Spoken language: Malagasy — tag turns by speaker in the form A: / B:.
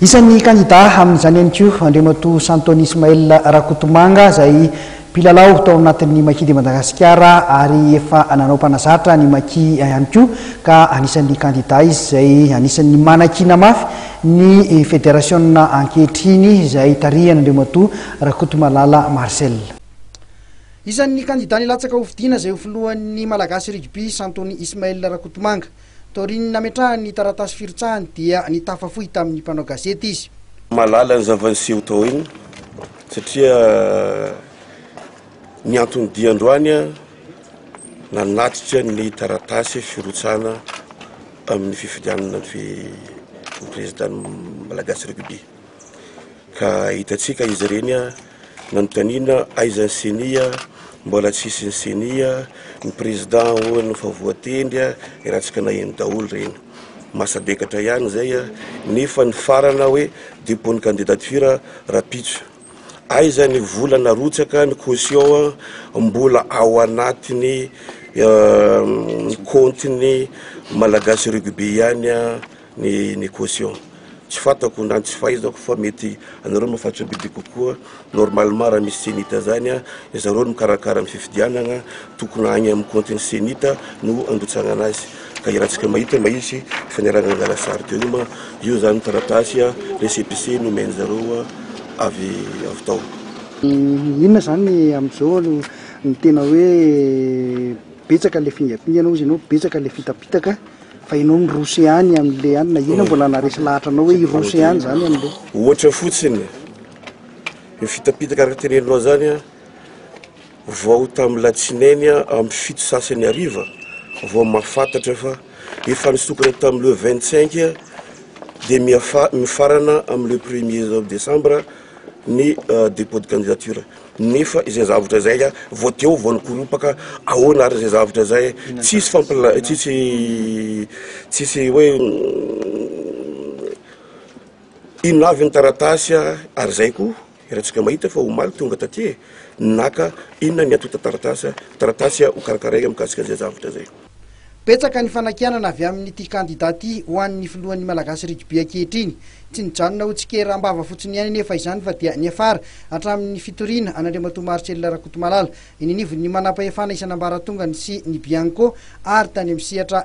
A: Isan'ny kandidà amin'izany ihany koa Andriamatoa Santony Ismaël Rakotomanga izay mpilalao tao anatin'ny Maki de Madagasikara ary efa nanao mpanazatra ny Maki ihany koa ka anisan'ny kandidà izy izay anisan'ny manakiana mafy ny federasiona ankehitriny izay tarihan'Andriamatoa Rakotomalala Marcel. Isan'ny kandidà nilatsaka hofidiana izay ho filohan'ny Malagasy Rugby Santony Ismaël Rakotomanga. Taorian'ny nametrahany ny taratasy firotsahany dia nitafa fohy tamin'ny mpanao gazety izy.
B: Mahalala ny zava-niseho tao iny satria ny anton'ny dia androany aho nanatitra ny taratasy firotsahana amin'ny fifidianana ny fi- ny prezidan'ny Malagasy Rugby. Ka hitantsika izy ireny Nanontaniana aiza ny ceni a, mbola tsy hisy ny ceni a, ny président hono efa voatendry a, hiarahantsika naheno daholo ireny. Masabekatra ihany izay a, nefa nifarana hoe dépôt ny candidature rapitso. Aiza ny vola narotsaka, ny caution a, mbola ao anatiny compte ny Malagasy rugby ihany a, ny négociant tsy fantako na ny tsy fahaizako fa mety anareo mafatso bebe kokoa normalement raha misy cenit zany a ry zareo no mikarakara ny fifidianana tokony any amin'ny compte-ny cenit no androtsagnana azy ka i raha tsika mahita mahitsy faniragna angala sary de uma io zany taratasy a récépissé nomeny zareo avy avy tao
A: Inona izany amin'izao no tena hoe betsaka ilay fingapingana hozy ianao, betsaka ilay fitapitaka? Fa ianao miroso ihany amin'le ihany na inona mbola naharesy lahatra anao hoe hiroso ihany zany amin'le.
B: Ohatra fotsiny, io fitapitaka araka teneninao zany an, vao tamin'ny latsinainy amin'ny fito sasany hariva vao mahafantatra fa efa nisokatra tamin'ny le vingt cinq dia miafa- mifarana amin'ny le premier décembre ny dépôt de candidature. Nefa izay zavatra izay a vao teo vao nikoropaka ahoana ary izay zavatra izay tsisy fampila tsisy tsisy hoe inona avy ny taratasy a ary izay koa iarahantsika mahita fa omaly tonga taty e naka inona ny antontan-taratasy a taratasy a ho karakaraina mikasika izay zavatra izay.
A: Betsaka ny fanakianana avy amin'ity kandida ity ho an'ny filohan'ny Malagasy Rugby ankehitriny. Tsy nijanona ho tsikera am-bava fotsiny ihany anefa izany fa dia niafara hatramin'ny fitoriana an'Andriamatoa Marcel Rakotomalala eny anivon'ny manampahefana isan'ambaratongany sy ny Bianco ary tany amin'ny sehatra